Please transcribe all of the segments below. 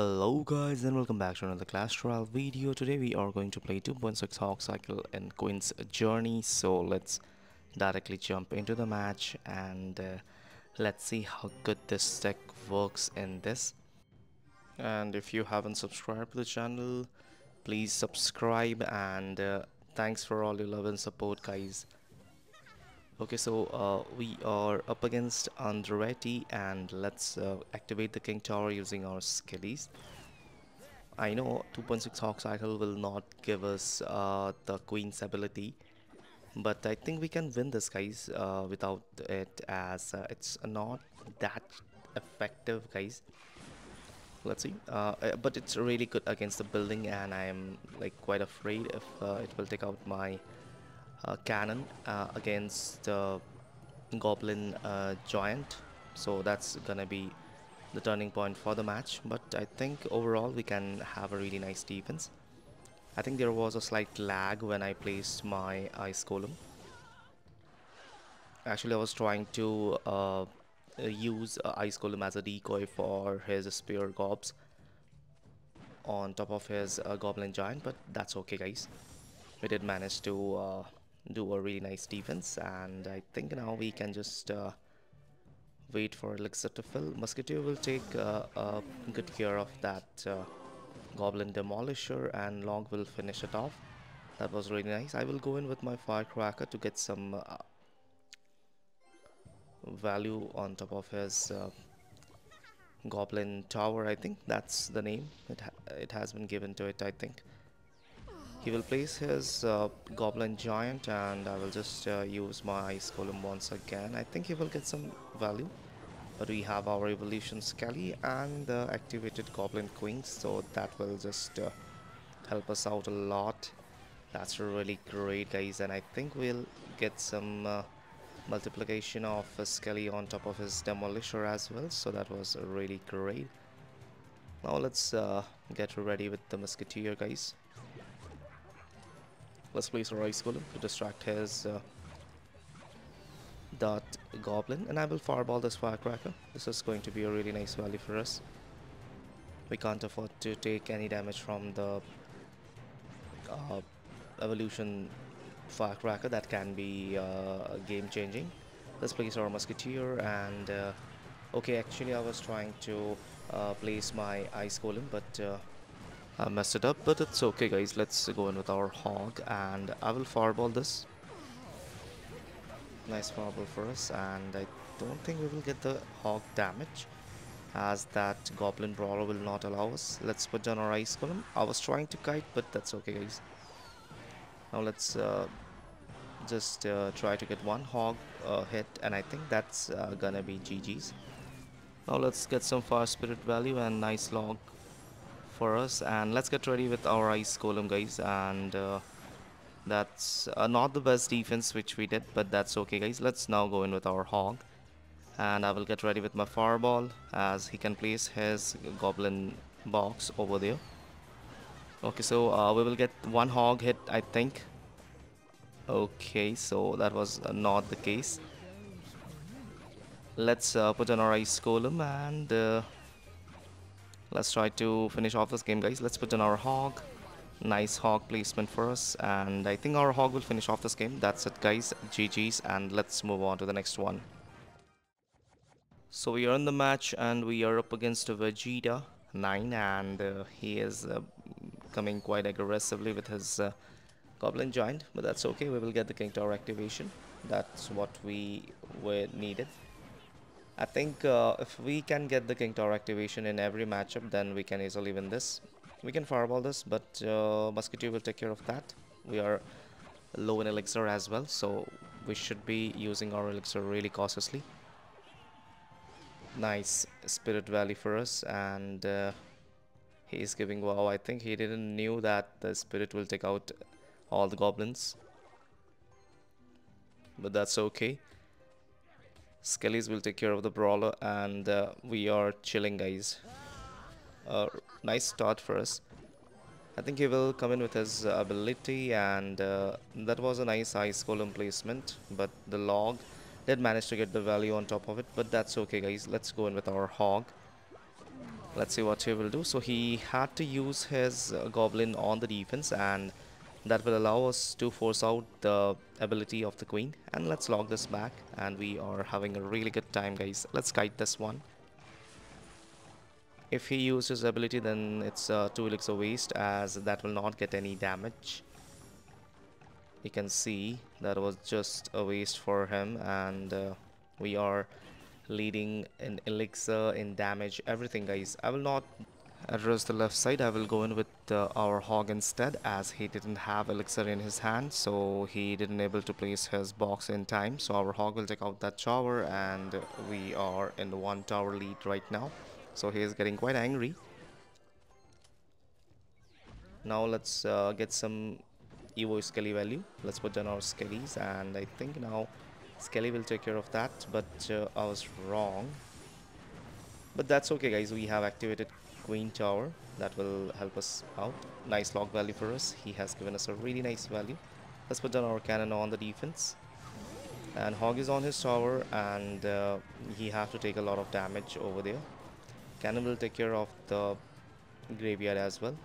Hello guys and welcome back to another Clash Royale video. Today we are going to play 2.6 Hog Cycle and Queen's Journey. So let's directly jump into the match and uh, let's see how good this deck works in this. And if you haven't subscribed to the channel, please subscribe and uh, thanks for all your love and support guys. Okay, so uh, we are up against Andretti and let's uh, activate the King Tower using our skellies. I know 2.6 Hog Cycle will not give us uh, the Queen's ability, but I think we can win this guys uh, without it as uh, it's not that effective guys. Let's see, uh, but it's really good against the building and I am like quite afraid if it will take out my uh, cannon uh, against the goblin uh, giant. So that's gonna be the turning point for the match. But I think overall we can have a really nice defense. I think there was a slight lag when I placed my ice golem. Actually I was trying to uh, use uh, ice golem as a decoy for his spear gobs on top of his uh, goblin giant but that's okay guys. We did manage to uh, do a really nice defense and I think now we can just uh, wait for Elixir to fill. Musketeer will take uh, good care of that uh, Goblin Demolisher and Log will finish it off. That was really nice. I will go in with my Firecracker to get some uh, value on top of his uh, Goblin Tower, I think that's the name. It, ha it has been given to it, I think. He will place his uh, Goblin Giant and I will just uh, use my Ice Golem once again. I think he will get some value. But we have our Evolution Skelly and the activated Goblin Queen. so that will just uh, help us out a lot. That's really great guys and I think we'll get some uh, multiplication of Skelly on top of his Demolisher as well so that was really great. Now let's uh, get ready with the Musketeer guys. Let's place our Ice Golem to distract his uh, dart goblin and I will fireball this firecracker. This is going to be a really nice value for us. We can't afford to take any damage from the uh, evolution firecracker that can be uh, game changing. Let's place our musketeer and uh, okay actually I was trying to uh, place my ice golem but uh, I messed it up, but it's okay guys. Let's go in with our hog and I will fireball this. Nice fireball for us and I don't think we will get the hog damage as that goblin brawler will not allow us. Let's put down our ice golem. I was trying to kite but that's okay guys. Now let's uh, just uh, try to get one hog uh, hit and I think that's uh, gonna be GG's. Now let's get some fire spirit value and nice log for us. And let's get ready with our ice golem guys. And uh, that's uh, not the best defense which we did but that's okay guys. Let's now go in with our hog. And I will get ready with my fireball as he can place his goblin box over there. Okay so uh, we will get one hog hit I think. Okay so that was uh, not the case. Let's uh, put on our ice golem and uh, Let's try to finish off this game, guys. Let's put in our hog. Nice hog placement for us. And I think our hog will finish off this game. That's it, guys. GG's. And let's move on to the next one. So we are in the match and we are up against Vegeta 9 and uh, he is uh, coming quite aggressively with his uh, Goblin Giant but that's okay we will get the King Tower activation that's what we were needed I think uh, if we can get the King Tower activation in every matchup, then we can easily win this. We can fireball this, but uh, Musketeer will take care of that. We are low in elixir as well, so we should be using our elixir really cautiously. Nice Spirit Valley for us, and uh, he is giving wow. I think he didn't knew that the Spirit will take out all the goblins, but that's okay. Skellies will take care of the brawler and uh, we are chilling guys. Uh, nice start for us. I think he will come in with his ability and uh, that was a nice ice golem placement but the log did manage to get the value on top of it but that's okay guys let's go in with our hog let's see what he will do so he had to use his uh, goblin on the defense and that will allow us to force out the ability of the queen. And let's log this back. And we are having a really good time guys. Let's kite this one. If he uses his ability then it's uh, 2 elixir waste as that will not get any damage. You can see that was just a waste for him. And uh, we are leading in elixir in damage. Everything guys. I will not address the left side. I will go in with uh, our hog instead as he didn't have elixir in his hand so he didn't able to place his box in time. So our hog will take out that tower and we are in the one tower lead right now. So he is getting quite angry. Now let's uh, get some evo skelly value. Let's put down our skellies and i think now skelly will take care of that but uh, i was wrong. But that's okay guys. We have activated queen tower that will help us out. Nice log value for us. He has given us a really nice value. Let's put down our cannon on the defense. And hog is on his tower and uh, he has to take a lot of damage over there. Cannon will take care of the graveyard as well.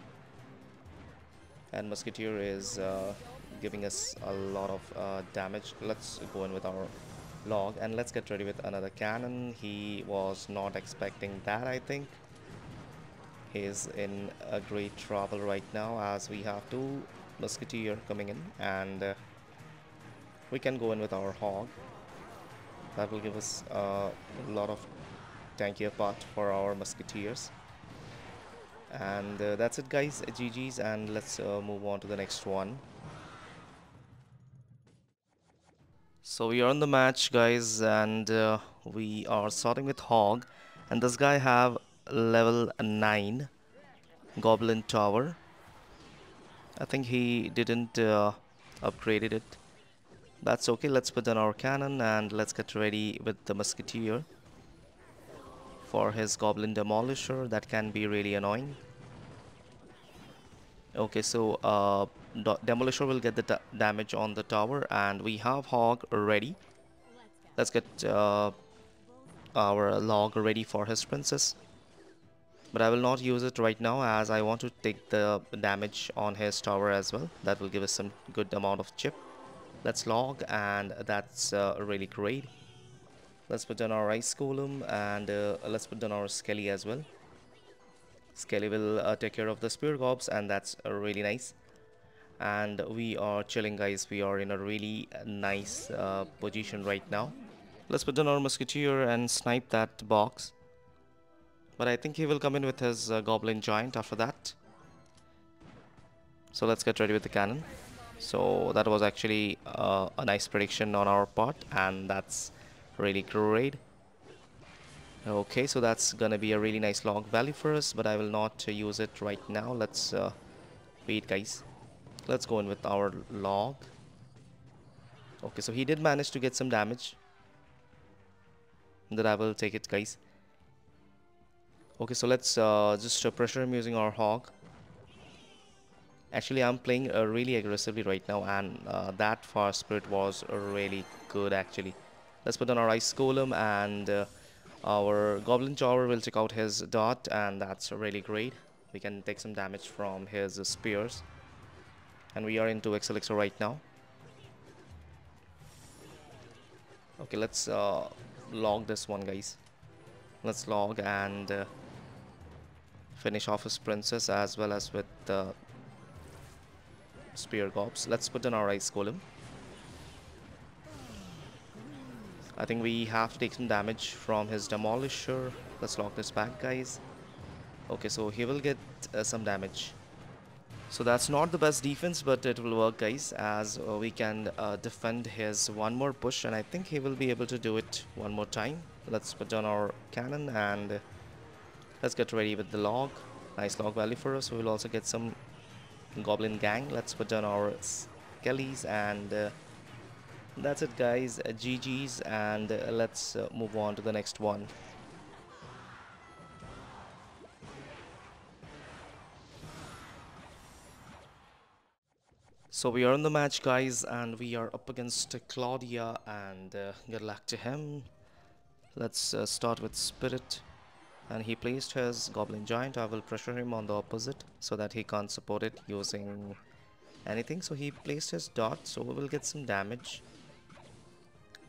And musketeer is uh, giving us a lot of uh, damage. Let's go in with our log and let's get ready with another cannon. He was not expecting that i think he's in a great trouble right now as we have two musketeer coming in and uh, we can go in with our hog. That will give us a lot of tankier part for our musketeers. And uh, that's it guys. GG's and let's uh, move on to the next one. So we are in the match guys and uh, we are starting with hog. And this guy have level 9 goblin tower. I think he didn't uh, upgraded it. That's okay let's put down our cannon and let's get ready with the musketeer for his goblin demolisher. That can be really annoying. Okay so uh, demolisher will get the damage on the tower and we have hog ready. Let's get uh, our log ready for his princess but I will not use it right now as I want to take the damage on his tower as well. That will give us some good amount of chip. Let's log and that's uh, really great. Let's put down our ice golem and uh, let's put down our skelly as well. Skelly will uh, take care of the spear gobs and that's uh, really nice. And we are chilling guys. We are in a really nice uh, position right now. Let's put down our musketeer and snipe that box but I think he will come in with his uh, goblin giant after that. So let's get ready with the cannon. So that was actually uh, a nice prediction on our part and that's really great. Okay so that's gonna be a really nice log value for us but I will not uh, use it right now. Let's uh, wait guys. Let's go in with our log. Okay so he did manage to get some damage. That I will take it guys okay so let's uh, just uh, pressure him using our hog actually I'm playing uh, really aggressively right now and uh, that fast spirit was really good actually let's put on our ice golem and our Goblin Tower will check out his dart and that's really great. We can take some damage from his spears. And we are into X Elixir right now. Okay, let's uh, log this one guys. Let's log and uh, finish off his princess as well as with the spear gobs. Let's put in our ice golem. I think we have to take some damage from his demolisher. Let's log this back, guys. Okay, so he will get uh, some damage. So that's not the best defense, but it will work, guys, as uh, we can uh, defend his one more push, and I think he will be able to do it one more time. Let's put down our cannon, and let's get ready with the log. Nice log value for us. We will also get some goblin gang. Let's put down our skellies and uh, that's it guys uh, GG's and uh, let's uh, move on to the next one So we are in the match guys and we are up against Claudia and uh, good luck to him. Let's uh, start with Spirit. And he placed his goblin giant I will pressure him on the opposite so that he can't support it using anything. So he placed his dart so we will get some damage.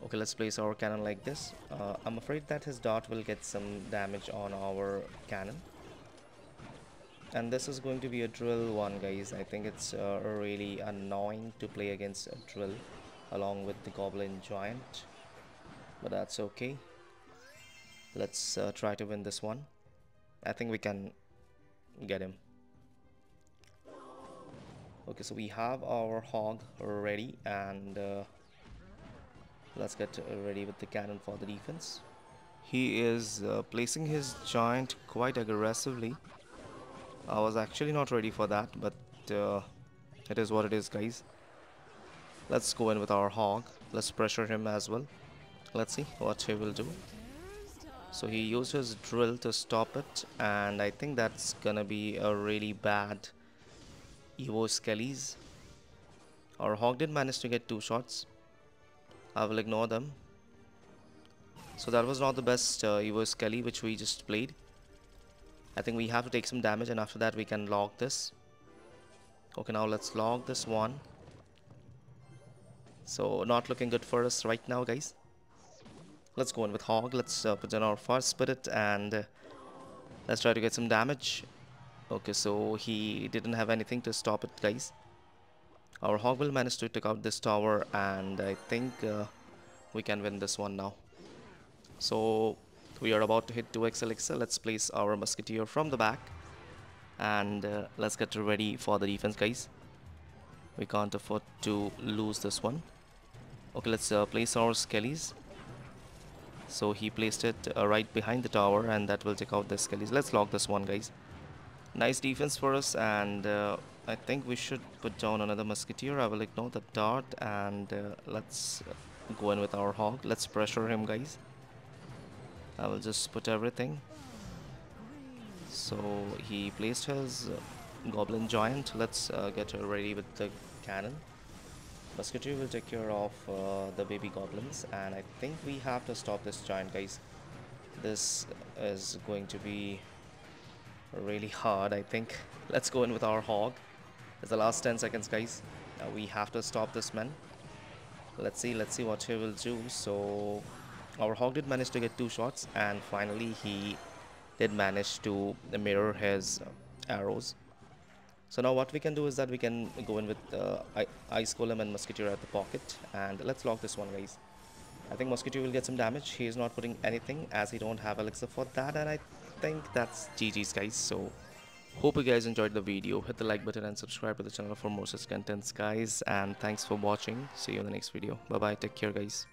Okay let's place our cannon like this. Uh, I'm afraid that his dart will get some damage on our cannon. And this is going to be a drill one guys. I think it's uh, really annoying to play against a drill along with the goblin giant. But that's okay let's uh, try to win this one. I think we can get him. Okay so we have our hog ready and uh, let's get ready with the cannon for the defense. He is uh, placing his giant quite aggressively. I was actually not ready for that but uh, it is what it is guys. Let's go in with our hog. Let's pressure him as well. Let's see what he will do so he used his drill to stop it and I think that's gonna be a really bad Evo Skellies. Our Hog did manage to get two shots. I will ignore them. So that was not the best uh, Evo Skelly which we just played. I think we have to take some damage and after that we can log this. Okay, now let's log this one. So not looking good for us right now, guys. Let's go in with Hog. Let's uh, put in our Fast Spirit and uh, let's try to get some damage. Okay so he didn't have anything to stop it guys. Our hog will manage to take out this tower and I think uh, we can win this one now. So we are about to hit 2x elixir. Let's place our musketeer from the back and uh, let's get ready for the defense guys. We can't afford to lose this one. Okay let's uh, place our skellies so he placed it uh, right behind the tower and that will take out the skellies let's log this one guys Nice defense for us and uh, I think we should put down another musketeer. I will ignore the dart and uh, let's go in with our hog. Let's pressure him guys. I will just put everything. So he placed his uh, goblin giant. Let's uh, get ready with the cannon. Musketeer will take care of uh, the baby goblins and I think we have to stop this giant guys. This is going to be really hard I think. Let's go in with our hog. It's the last 10 seconds guys. Now we have to stop this man. Let's see let's see what he will do. So our hog did manage to get two shots and finally he did manage to mirror his arrows so now what we can do is that we can go in with uh, ice golem and musketeer at the pocket and let's log this one guys I think musketeer will get some damage he is not putting anything as he don't have elixir for that and I think that's GG's guys. So hope you guys enjoyed the video. Hit the like button and subscribe to the channel for more such contents guys. And thanks for watching. See you in the next video. Bye bye. Take care guys.